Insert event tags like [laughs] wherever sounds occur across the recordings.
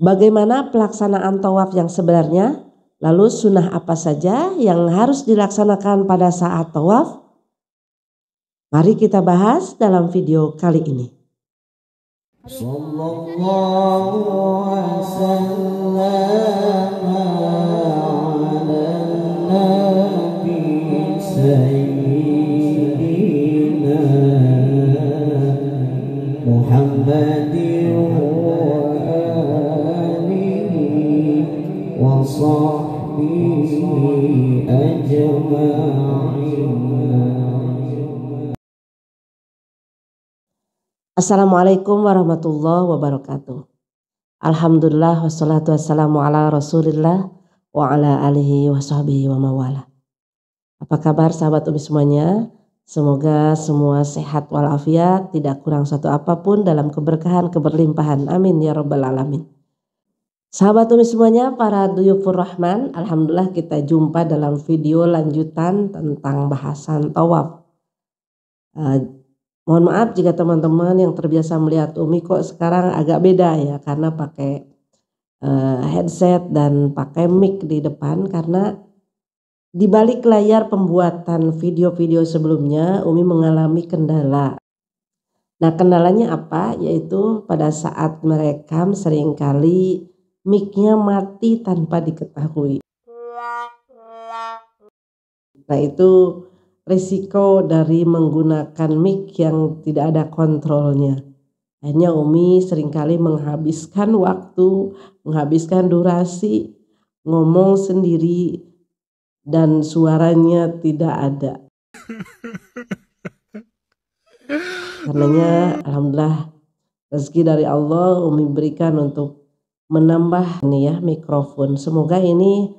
Bagaimana pelaksanaan tawaf yang sebenarnya? Lalu sunnah apa saja yang harus dilaksanakan pada saat tawaf? Mari kita bahas dalam video kali ini. Assalamualaikum warahmatullahi wabarakatuh. Alhamdulillah wassalatu wassalamu ala rasulillah wa ala alihi wa sahbihi wa mawala. Apa kabar sahabat Umi semuanya? Semoga semua sehat walafiat, tidak kurang satu apa pun dalam keberkahan, keberlimpahan. Amin ya rabbal alamin. Sahabat Umi semuanya, para duyufur rahman, Alhamdulillah kita jumpa dalam video lanjutan tentang bahasan tawaf. Uh, Mohon maaf jika teman-teman yang terbiasa melihat Umi kok sekarang agak beda ya karena pakai uh, headset dan pakai mic di depan karena di balik layar pembuatan video-video sebelumnya Umi mengalami kendala. Nah kendalanya apa? Yaitu pada saat merekam sering kali mic-nya mati tanpa diketahui. Nah itu risiko dari menggunakan mic yang tidak ada kontrolnya. Hanya Umi sering kali menghabiskan waktu, menghabiskan durasi, ngomong sendiri dan suaranya tidak ada. Karenanya [laughs] Alhamdulillah rezeki dari Allah Umi berikan untuk menambah nih ya mikrofon. Semoga ini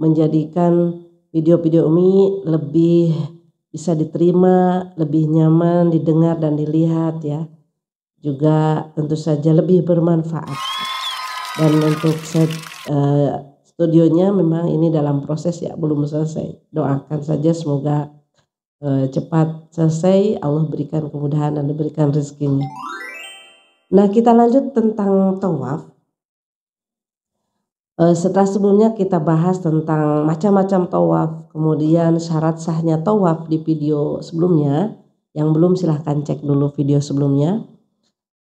menjadikan video-video Umi lebih bisa diterima, lebih nyaman didengar dan dilihat ya. Juga tentu saja lebih bermanfaat. Dan untuk set uh, studionya memang ini dalam proses ya belum selesai. Doakan saja semoga uh, cepat selesai, Allah berikan kemudahan dan diberikan rezekinya. Nah kita lanjut tentang tawaf. Eh, setelah sebelumnya kita bahas tentang macam-macam tawaf, kemudian syarat sahnya tawaf di video sebelumnya. Yang belum silahkan cek dulu video sebelumnya.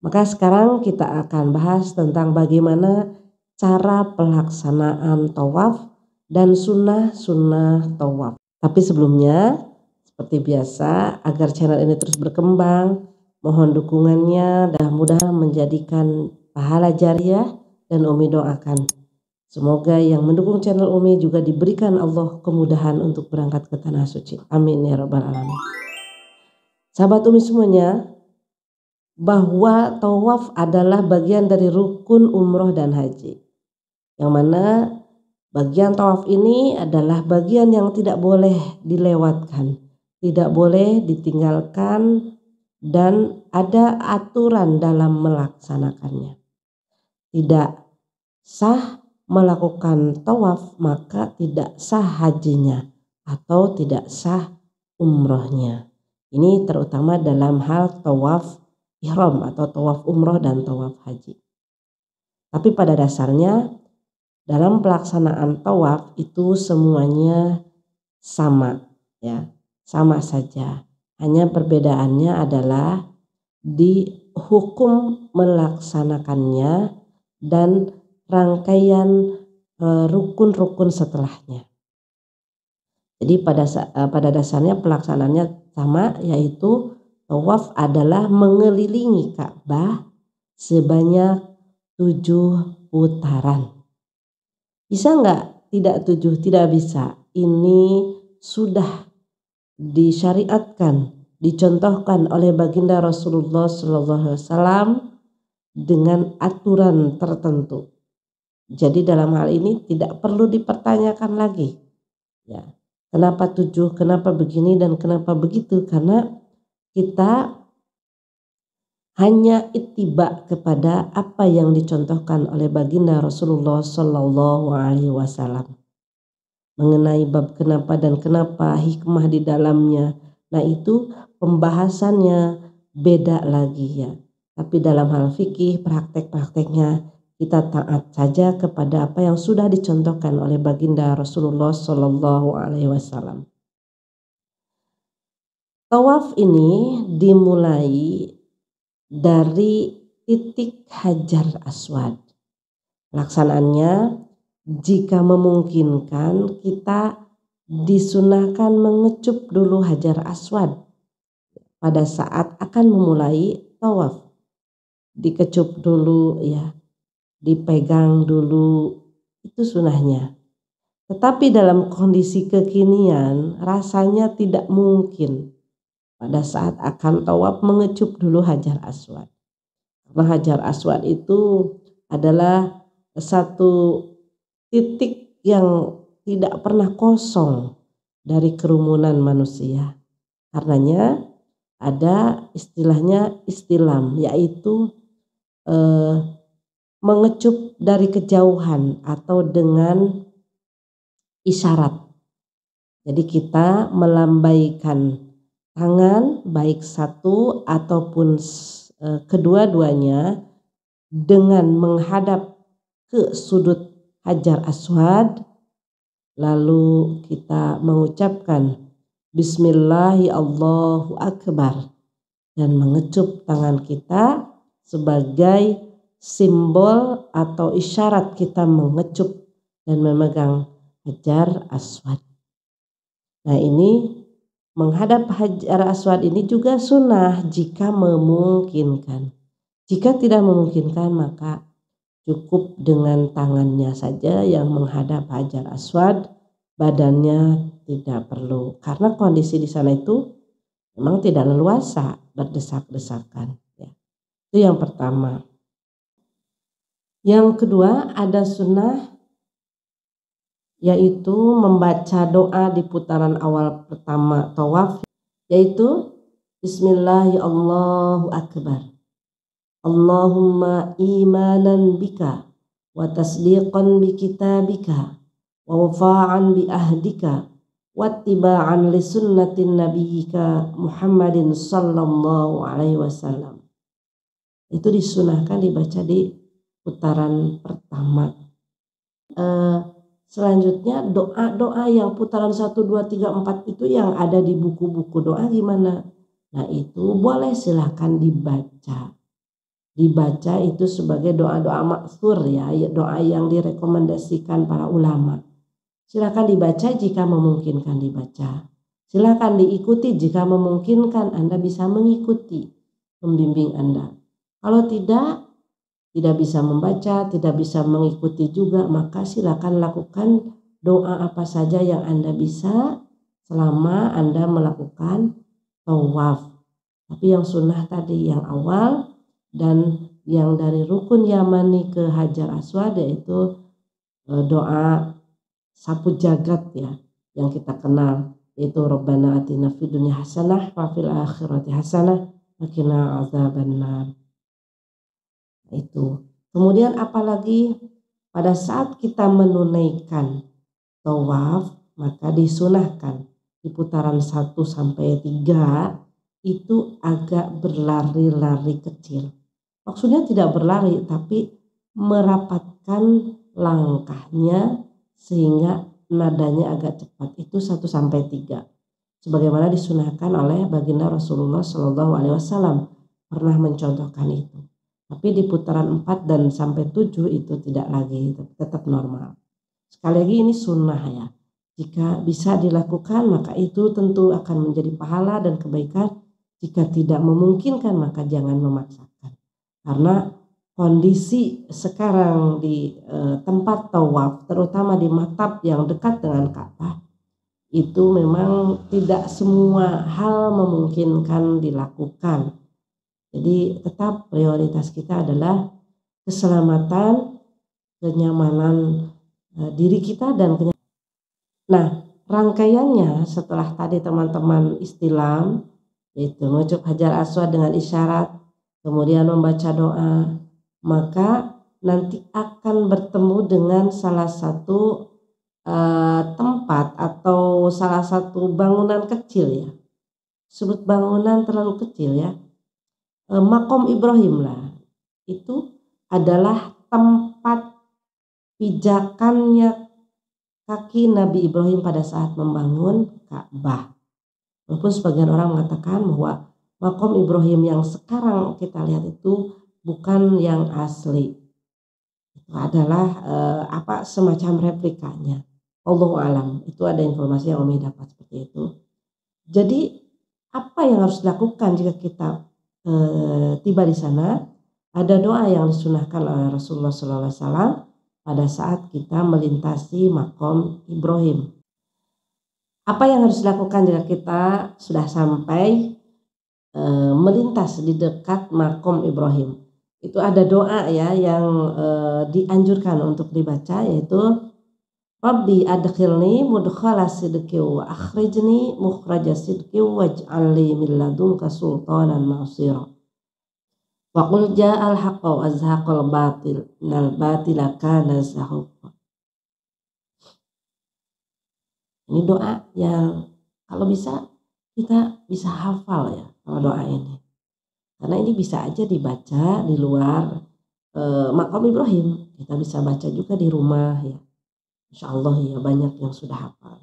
Maka sekarang kita akan bahas tentang bagaimana cara pelaksanaan tawaf dan sunnah-sunnah tawaf. Tapi sebelumnya, seperti biasa, agar channel ini terus berkembang, mohon dukungannya dan mudah menjadikan pahala jariah dan Umi doakan Semoga yang mendukung channel Umi juga diberikan Allah kemudahan untuk berangkat ke tanah suci. Amin ya rabbal alamin. Sahabat Umi semuanya, bahwa tawaf adalah bagian dari rukun umroh dan haji. Yang mana bagian tawaf ini adalah bagian yang tidak boleh dilewatkan, tidak boleh ditinggalkan dan ada aturan dalam melaksanakannya. Tidak sah melakukan tawaf maka tidak sah hajinya atau tidak sah umrohnya. Ini terutama dalam hal tawaf ihram atau tawaf umroh dan tawaf haji. Tapi pada dasarnya dalam pelaksanaan tawaf itu semuanya sama ya, sama saja. Hanya perbedaannya adalah di hukum melaksanakannya dan rangkaian eh, rukun-rukun setelahnya. Jadi pada eh, pada dasarnya pelaksanaannya sama yaitu tawaf adalah mengelilingi Ka'bah sebanyak tujuh putaran. Bisa nggak? Tidak tujuh, tidak bisa. Ini sudah disyariatkan, dicontohkan oleh baginda Rasulullah SAW dengan aturan tertentu. Jadi dalam hal ini tidak perlu dipertanyakan lagi. Ya. Kenapa tujuh, kenapa begini dan kenapa begitu? Karena kita hanya ittiba kepada apa yang dicontohkan oleh baginda Rasulullah Shallallahu Alaihi Wasallam mengenai bab kenapa dan kenapa hikmah di dalamnya. Nah itu pembahasannya beda lagi ya. Tapi dalam hal fikih praktek-prakteknya kita taat saja kepada apa yang sudah dicontohkan oleh baginda Rasulullah Shallallahu Alaihi Wasallam. Tawaf ini dimulai dari titik Hajar Aswad. Laksanaannya jika memungkinkan kita disunahkan mengecup dulu Hajar Aswad pada saat akan memulai tawaf. Dikecup dulu ya, dipegang dulu itu sunahnya. Tetapi dalam kondisi kekinian rasanya tidak mungkin pada saat akan tawaf mengecup dulu hajar aswad. Karena hajar aswad itu adalah satu titik yang tidak pernah kosong dari kerumunan manusia. Karenanya ada istilahnya istilam yaitu eh, mengecup dari kejauhan atau dengan isyarat. Jadi kita melambaikan tangan baik satu ataupun e, kedua-duanya dengan menghadap ke sudut Hajar Aswad lalu kita mengucapkan Bismillahi Allahu Akbar dan mengecup tangan kita sebagai simbol atau isyarat kita mengecup dan memegang Hajar Aswad. Nah ini Menghadap Hajar Aswad ini juga sunnah jika memungkinkan. Jika tidak memungkinkan maka cukup dengan tangannya saja yang menghadap Hajar Aswad, badannya tidak perlu. Karena kondisi di sana itu memang tidak leluasa berdesak-desakan. Ya. Itu yang pertama. Yang kedua ada sunnah yaitu membaca doa di putaran awal pertama tawaf yaitu Bismillahirrahmanirrahim Akbar. Allahumma imanan bika wa tasdiqan bi kitabika wa wafa'an bi ahdika wa tiba'an li sunnatin nabiyyika Muhammadin sallallahu alaihi wasallam. Itu disunahkan dibaca di putaran pertama uh, Selanjutnya doa-doa yang putaran 1, 2, 3, 4 itu yang ada di buku-buku doa gimana? Nah itu boleh silahkan dibaca. Dibaca itu sebagai doa-doa maksur ya, ya, doa yang direkomendasikan para ulama. Silahkan dibaca jika memungkinkan dibaca. Silahkan diikuti jika memungkinkan Anda bisa mengikuti pembimbing Anda. Kalau tidak, tidak bisa membaca, tidak bisa mengikuti juga, maka silakan lakukan doa apa saja yang Anda bisa selama Anda melakukan tawaf. Tapi yang sunnah tadi yang awal dan yang dari rukun Yamani ke Hajar Aswad yaitu e, doa sapu jagat ya yang kita kenal yaitu Rabbana atina fid dunya hasanah wa fil akhirati hasanah wa qina azabannar itu. Kemudian apalagi pada saat kita menunaikan tawaf maka disunahkan di putaran 1 sampai 3 itu agak berlari-lari kecil. Maksudnya tidak berlari tapi merapatkan langkahnya sehingga nadanya agak cepat. Itu 1 sampai 3. Sebagaimana disunahkan oleh baginda Rasulullah wasallam pernah mencontohkan itu. Tapi di putaran 4 dan sampai 7 itu tidak lagi tetap normal. Sekali lagi ini sunnah ya. Jika bisa dilakukan maka itu tentu akan menjadi pahala dan kebaikan. Jika tidak memungkinkan maka jangan memaksakan. Karena kondisi sekarang di e, tempat tawaf terutama di matab yang dekat dengan Ka'bah itu memang tidak semua hal memungkinkan dilakukan jadi tetap prioritas kita adalah keselamatan, kenyamanan e, diri kita dan kenyamanan. Nah, rangkaiannya setelah tadi teman-teman istilam yaitu mengucap hajar aswad dengan isyarat, kemudian membaca doa, maka nanti akan bertemu dengan salah satu uh, tempat atau salah satu bangunan kecil ya. Sebut bangunan terlalu kecil ya. Eh, makom Ibrahim lah itu adalah tempat pijakannya kaki Nabi Ibrahim pada saat membangun Ka'bah. Walaupun sebagian orang mengatakan bahwa makom Ibrahim yang sekarang kita lihat itu bukan yang asli. Itu adalah eh, apa semacam replikanya. Allah alam itu ada informasi yang Umi dapat seperti itu. Jadi apa yang harus dilakukan jika kita e, tiba di sana? Ada doa yang disunahkan oleh Rasulullah SAW pada saat kita melintasi makom Ibrahim. Apa yang harus dilakukan jika kita sudah sampai e, melintas di dekat makom Ibrahim? Itu ada doa ya yang e, dianjurkan untuk dibaca yaitu Rabbi adkhilni mudkhala sidqi wa akhrijni mukhraja sidqi waj'al li min ladunka sultanan nasira. Wa qul ja'al haqqa wa azhaqal batil nal batila kana zahuqa. Ini doa yang kalau bisa kita bisa hafal ya kalau doa ini. Karena ini bisa aja dibaca di luar eh, makam Ibrahim. Kita bisa baca juga di rumah ya Insya Allah ya banyak yang sudah hafal.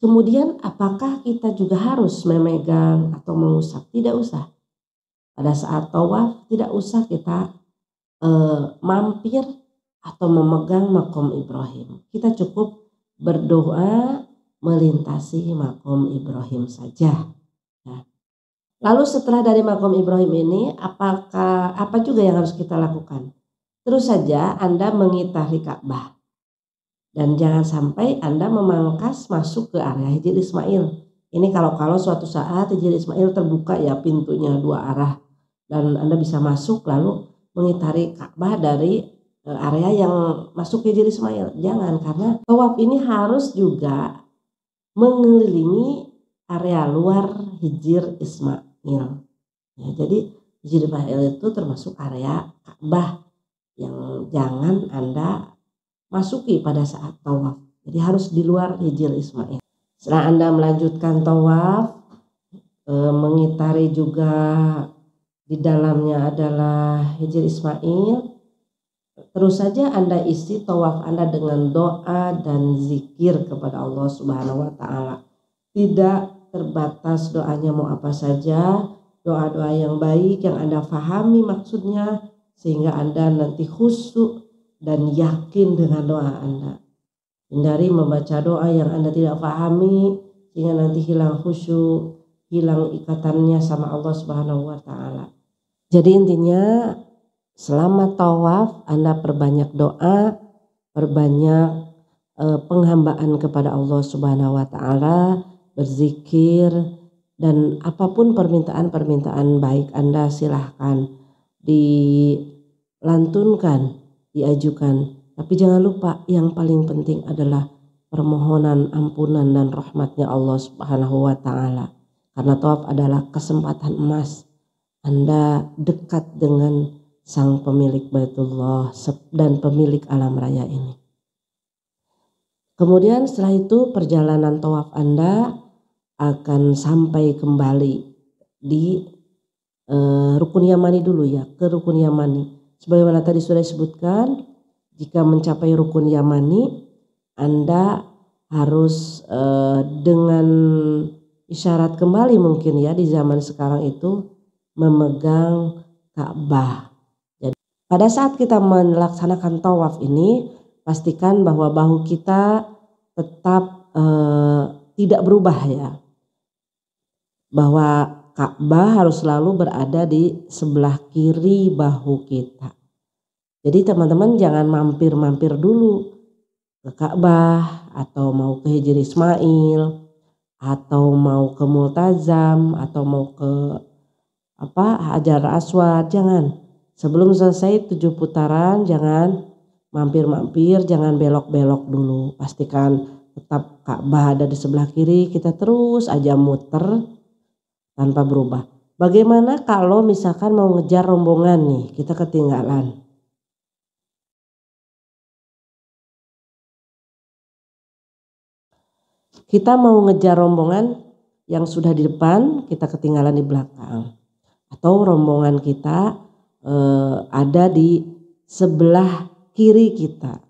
Kemudian apakah kita juga harus memegang atau mengusap? Tidak usah. Pada saat tawaf tidak usah kita e, mampir atau memegang makom Ibrahim. Kita cukup berdoa melintasi makom Ibrahim saja. Nah, lalu setelah dari makom Ibrahim ini, apakah apa juga yang harus kita lakukan? Terus saja Anda mengitari Ka'bah. Dan jangan sampai Anda memangkas masuk ke area Hijir Ismail. Ini kalau-kalau suatu saat Hijir Ismail terbuka ya pintunya dua arah. Dan Anda bisa masuk lalu mengitari Ka'bah dari e, area yang masuk Hijir Ismail. Jangan karena tawaf ini harus juga mengelilingi area luar Hijir Ismail. Ya, jadi Hijir Ismail itu termasuk area Ka'bah yang jangan Anda masuki pada saat tawaf. Jadi harus di luar hijir Ismail. Setelah Anda melanjutkan tawaf, e, mengitari juga di dalamnya adalah hijir Ismail. Terus saja Anda isi tawaf Anda dengan doa dan zikir kepada Allah Subhanahu wa taala. Tidak terbatas doanya mau apa saja, doa-doa yang baik yang Anda fahami maksudnya sehingga Anda nanti khusyuk dan yakin dengan doa Anda. Hindari membaca doa yang Anda tidak pahami sehingga nanti hilang khusyuk, hilang ikatannya sama Allah Subhanahu wa taala. Jadi intinya selama tawaf Anda perbanyak doa, perbanyak eh, penghambaan kepada Allah Subhanahu wa taala, berzikir dan apa pun permintaan-permintaan baik Anda silahkan dilantunkan diajukan. Tapi jangan lupa yang paling penting adalah permohonan ampunan dan rahmatnya Allah Subhanahu wa taala. Karena tawaf adalah kesempatan emas Anda dekat dengan sang pemilik Baitullah dan pemilik alam raya ini. Kemudian setelah itu perjalanan tawaf Anda akan sampai kembali di uh, Rukun Yamani dulu ya, ke Rukun Yamani. Sebagaimana tadi sudah disebutkan, jika mencapai rukun Yamani, Anda harus eh, dengan isyarat kembali mungkin ya di zaman sekarang itu memegang Ka'bah. Jadi pada saat kita melaksanakan tawaf ini, pastikan bahwa bahu kita tetap eh, tidak berubah ya. Bahwa Ka'bah harus selalu berada di sebelah kiri bahu kita. Jadi teman-teman jangan mampir-mampir dulu ke Ka'bah atau mau ke Hijri Ismail atau mau ke Multazam atau mau ke apa Hajar Aswad. Jangan. Sebelum selesai tujuh putaran jangan mampir-mampir jangan belok-belok dulu. Pastikan tetap Ka'bah ada di sebelah kiri kita terus aja muter tanpa berubah. Bagaimana kalau misalkan mau ngejar rombongan nih, kita ketinggalan. Kita mau ngejar rombongan yang sudah di depan, kita ketinggalan di belakang. Atau rombongan kita eh, ada di sebelah kiri kita.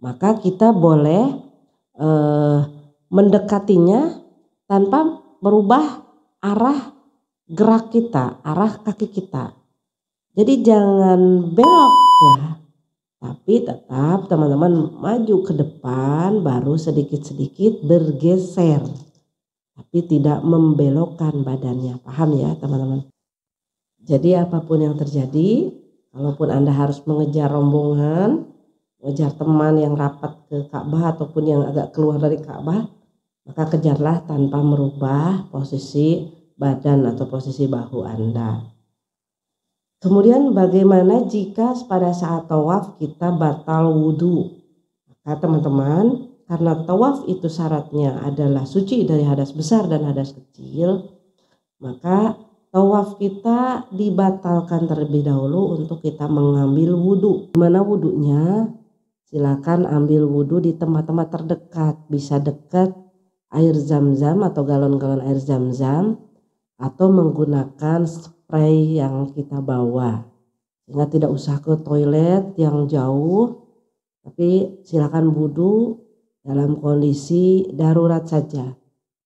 Maka kita boleh eh, mendekatinya tanpa merubah arah gerak kita, arah kaki kita. Jadi jangan belok ya, tapi tetap teman-teman maju ke depan baru sedikit-sedikit bergeser. Tapi tidak membelokkan badannya. Paham ya teman-teman? Jadi apa pun yang terjadi, kalaupun Anda harus mengejar rombongan, mengejar teman yang rapat ke Ka'bah ataupun yang agak keluar dari Ka'bah, maka kejarlah tanpa merubah posisi badan atau posisi bahu Anda. Kemudian bagaimana jika pada saat tawaf kita batal wudhu? Maka teman-teman, karena tawaf itu syaratnya adalah suci dari hadas besar dan hadas kecil, maka tawaf kita dibatalkan terlebih dahulu untuk kita mengambil wudhu. Mana wudhunya? Silakan ambil wudhu di tempat-tempat terdekat, bisa dekat air zam-zam atau galon-galon air zam-zam atau menggunakan spray yang kita bawa. Sehingga tidak usah ke toilet yang jauh tapi silakan wudhu dalam kondisi darurat saja.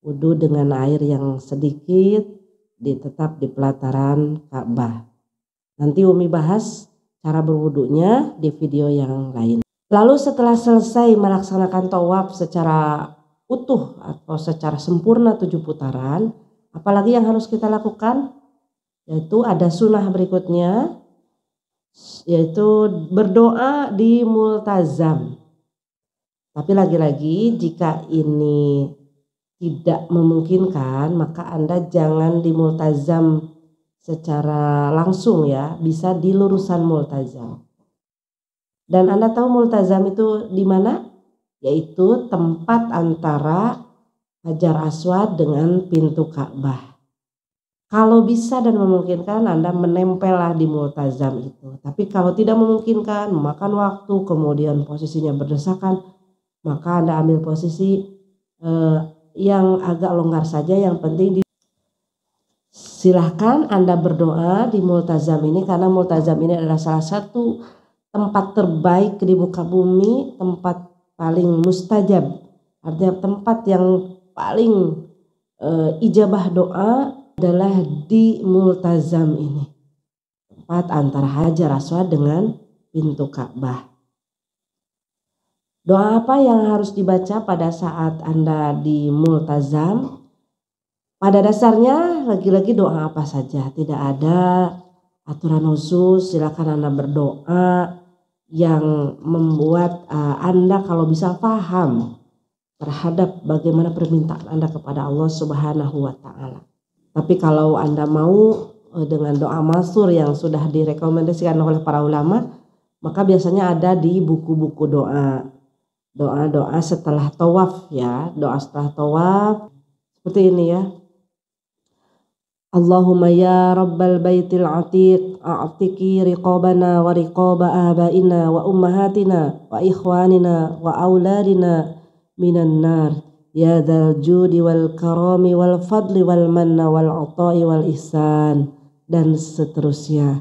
Wudhu dengan air yang sedikit di, tetap di pelataran Ka'bah. Nanti Umi bahas cara berwudhunya di video yang lain. Lalu setelah selesai melaksanakan tawaf secara utuh atau secara sempurna tujuh putaran Apalagi yang harus kita lakukan? Yaitu ada sunnah berikutnya yaitu berdoa di multazam. Tapi lagi-lagi jika ini tidak memungkinkan maka Anda jangan di multazam secara langsung ya, bisa di lurusan multazam. Dan Anda tahu multazam itu di mana? Yaitu tempat antara Hajar Aswad dengan pintu Ka'bah. Kalau bisa dan memungkinkan Anda menempellah di multazam itu. Tapi kalau tidak memungkinkan, memakan waktu, kemudian posisinya berdesakan, maka Anda ambil posisi eh, yang agak longgar saja. Yang penting di silahkan Anda berdoa di multazam ini karena multazam ini adalah salah satu tempat terbaik di muka bumi, tempat paling mustajab. Artinya tempat yang paling uh, ijabah doa adalah di multazam ini. Tempat antara Hajar Aswad dengan pintu Ka'bah. Doa apa yang harus dibaca pada saat Anda di multazam? Pada dasarnya lagi-lagi doa apa saja, tidak ada aturan khusus, silakan Anda berdoa yang membuat uh, Anda kalau bisa paham terhadap bagaimana permintaan Anda kepada Allah Subhanahu wa taala. Tapi kalau Anda mau eh, dengan doa masur yang sudah direkomendasikan oleh para ulama, maka biasanya ada di buku-buku doa. Doa-doa setelah tawaf ya, doa setelah tawaf seperti ini ya. Allahumma ya rabbal baitil atiq a'tiki riqabana wa riqaba abaina wa ummahatina wa ikhwanina wa auladina minan nar. Ya dal judi wal karami wal fadli wal manna wal ata'i wal ihsan. Dan seterusnya.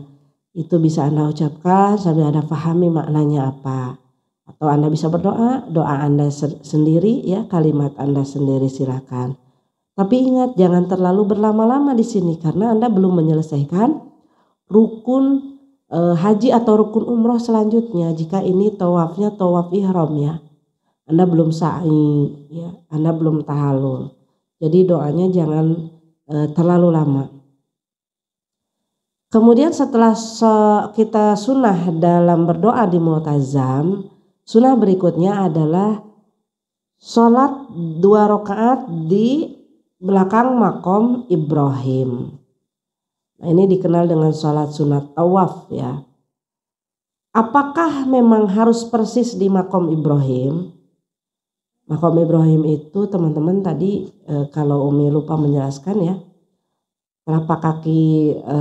Itu bisa anda ucapkan sambil anda pahami maknanya apa. Atau anda bisa berdoa doa anda sendiri ya kalimat anda sendiri silakan tapi ingat jangan terlalu berlama-lama di sini karena anda belum menyelesaikan rukun e, haji atau rukun umroh selanjutnya jika ini tawafnya tawaf ihram ya anda belum sa'i, ya, Anda belum tahalul. Jadi doanya jangan e, terlalu lama. Kemudian setelah kita sunnah dalam berdoa di multazam, sunnah berikutnya adalah sholat dua rakaat di belakang makom Ibrahim. Nah, ini dikenal dengan sholat sunat tawaf ya. Apakah memang harus persis di makom Ibrahim? Makom Ibrahim itu teman-teman tadi e, kalau Umi lupa menjelaskan ya telapak kaki e,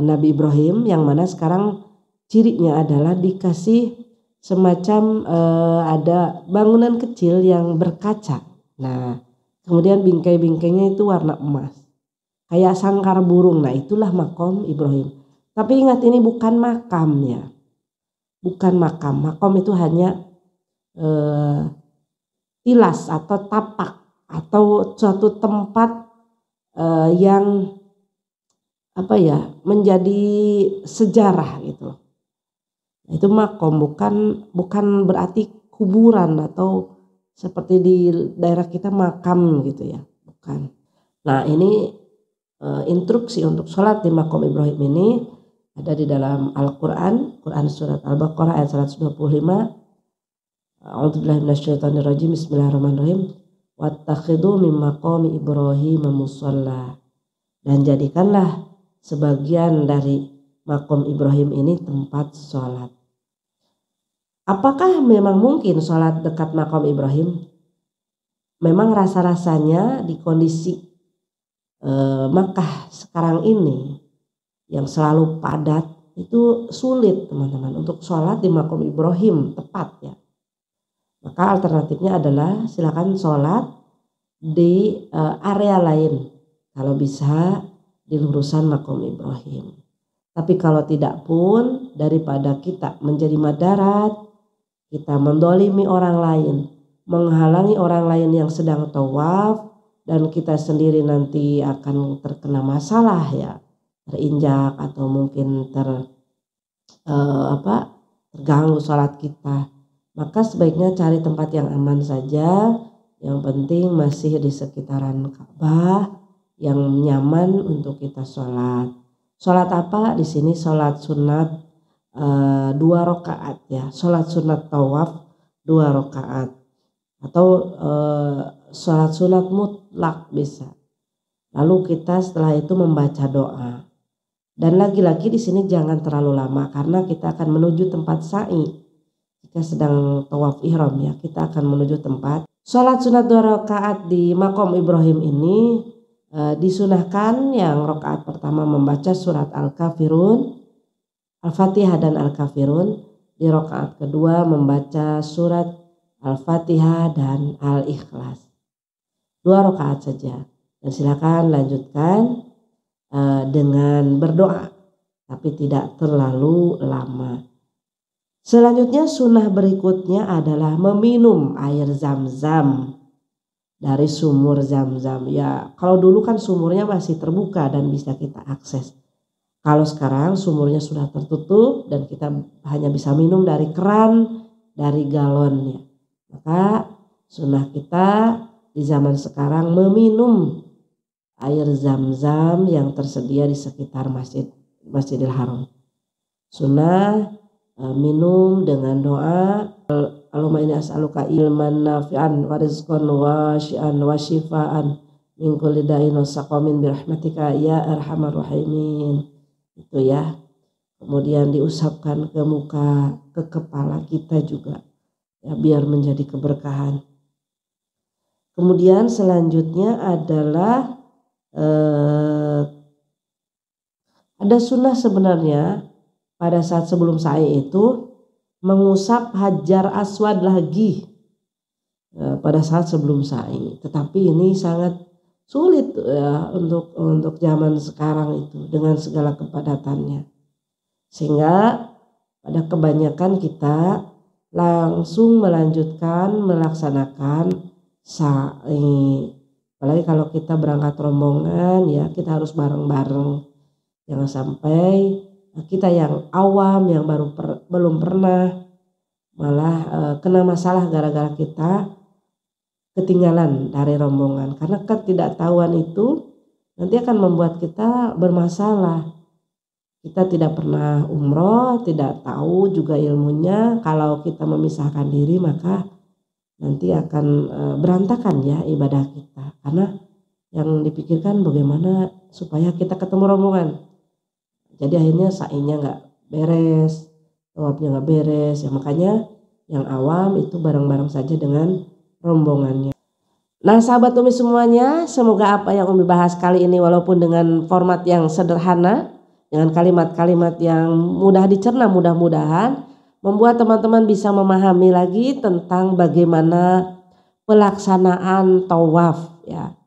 Nabi Ibrahim yang mana sekarang cirinya adalah dikasih semacam e, ada bangunan kecil yang berkaca. Nah kemudian bingkai-bingkainya itu warna emas kayak sangkar burung. Nah itulah makom Ibrahim. Tapi ingat ini bukan makam ya. bukan makam. Makam itu hanya eh, tilas atau tapak atau suatu tempat eh, yang apa ya menjadi sejarah gitu. Itu makom bukan bukan berarti kuburan atau seperti di daerah kita makam gitu ya, bukan. Nah ini e, instruksi untuk sholat di makom Ibrahim ini ada di dalam Al-Quran, Quran surat Al-Baqarah ayat 125. A'udzubillahiminasyaitonirrajim, Bismillahirrahmanirrahim. Wattakhidu min maqami Ibrahim musalla. Dan jadikanlah sebagian dari makom Ibrahim ini tempat sholat. Apakah memang mungkin sholat dekat makam Ibrahim? Memang rasa-rasanya di kondisi eh, Makkah sekarang ini yang selalu padat itu sulit teman-teman untuk sholat di makam Ibrahim tepat ya. Maka alternatifnya adalah silakan sholat di eh, area lain kalau bisa di lurusan makam Ibrahim. Tapi kalau tidak pun daripada kita menjadi madarat kita mendolimi orang lain, menghalangi orang lain yang sedang tawaf dan kita sendiri nanti akan terkena masalah ya, terinjak atau mungkin ter uh, apa terganggu sholat kita. Maka sebaiknya cari tempat yang aman saja. Yang penting masih di sekitaran Ka'bah yang nyaman untuk kita sholat. Sholat apa? Di sini sholat sunat uh, dua rakaat ya. Sholat sunat tawaf dua rakaat. Atau uh, sholat sunat mutlak bisa. Lalu kita setelah itu membaca doa. Dan lagi-lagi di sini jangan terlalu lama karena kita akan menuju tempat sa'i. Jika sedang tawaf ihram ya kita akan menuju tempat. Sholat sunat dua rakaat di makom Ibrahim ini uh, disunahkan yang rakaat pertama membaca surat al-kafirun Al-Fatihah dan Al-Kafirun. Di rokaat kedua membaca surat Al-Fatihah dan Al-Ikhlas. Dua rokaat saja. Dan silakan lanjutkan uh, dengan berdoa. Tapi tidak terlalu lama. Selanjutnya sunnah berikutnya adalah meminum air zam-zam dari sumur zam-zam. Ya kalau dulu kan sumurnya masih terbuka dan bisa kita akses. Kalau sekarang sumurnya sudah tertutup dan kita hanya bisa minum dari keran, dari galonnya. Maka sunnah kita di zaman sekarang meminum air zam-zam yang tersedia di sekitar masjid Masjidil Haram. Sunnah e, minum dengan doa Allahumma ini as'aluka ilman nafi'an wa rizqan wa shifaan min kulli da'in wa saqamin ya arhamar rahimin itu ya. Kemudian diusapkan ke muka ke kepala kita juga ya biar menjadi keberkahan. Kemudian selanjutnya adalah eh, ada sunnah sebenarnya pada saat sebelum saya itu mengusap hajar aswad lagi eh, pada saat sebelum saya tetapi ini sangat sulit ya untuk untuk zaman sekarang itu dengan segala kepadatannya. Sehingga pada kebanyakan kita langsung melanjutkan melaksanakan sa'i apalagi kalau kita berangkat rombongan ya kita harus bareng-bareng. Jangan sampai kita yang awam yang baru per, belum pernah malah e, kena masalah gara-gara kita ketinggalan dari rombongan. Karena ketidaktahuan itu nanti akan membuat kita bermasalah. Kita tidak pernah umroh tidak tahu juga ilmunya. Kalau kita memisahkan diri maka nanti akan e, berantakan ya ibadah kita. Karena yang dipikirkan bagaimana supaya kita ketemu rombongan. Jadi akhirnya sa'inya nggak beres tawafnya nggak beres. Ya makanya yang awam itu bareng-bareng saja dengan rombongannya. Nah sahabat Umi semuanya semoga apa yang Umi bahas kali ini walaupun dengan format yang sederhana dengan kalimat-kalimat yang mudah dicerna mudah-mudahan membuat teman-teman bisa memahami lagi tentang bagaimana pelaksanaan tawaf ya.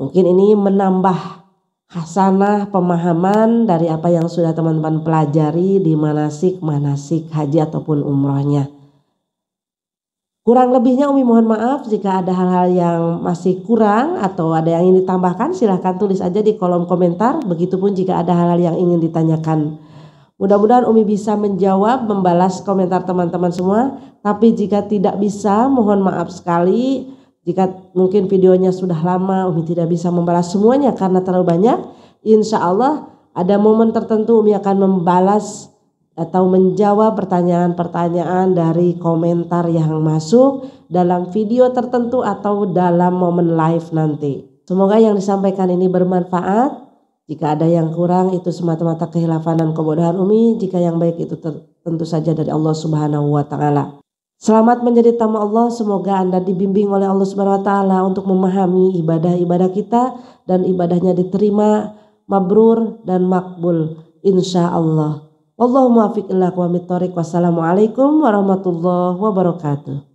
Mungkin ini menambah hasanah pemahaman dari apa yang sudah teman-teman pelajari di manasik-manasik haji ataupun umrohnya. Kurang lebihnya Umi mohon maaf jika ada hal-hal yang masih kurang atau ada yang ingin ditambahkan silahkan tulis aja di kolom komentar. Begitupun jika ada hal-hal yang ingin ditanyakan. Mudah-mudahan Umi bisa menjawab, membalas komentar teman-teman semua. Tapi jika tidak bisa mohon maaf sekali. Jika mungkin videonya sudah lama Umi tidak bisa membalas semuanya karena terlalu banyak. Insya Allah ada momen tertentu Umi akan membalas atau menjawab pertanyaan-pertanyaan dari komentar yang masuk dalam video tertentu atau dalam momen live nanti. Semoga yang disampaikan ini bermanfaat. Jika ada yang kurang itu semata-mata kehilafan dan kebodohan Umi. Jika yang baik itu tentu saja dari Allah Subhanahu wa taala. Selamat menjadi tamu Allah. Semoga Anda dibimbing oleh Allah Subhanahu wa taala untuk memahami ibadah-ibadah kita dan ibadahnya diterima, mabrur dan makbul insya Allah. Allahumma afiq ila Wassalamualaikum warahmatullahi wabarakatuh.